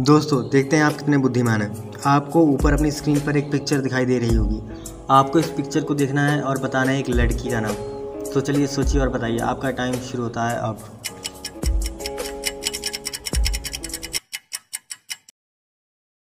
दोस्तों, देखते हैं आप कितने बुद्धिमान हैं। आपको ऊपर अपनी स्क्रीन पर एक पिक्चर दिखाई दे रही होगी। आपको इस पिक्चर को देखना है और बताना है एक लड़की का नाम। तो चलिए सोचिए और बताइए, आपका टाइम शुरू होता है अब।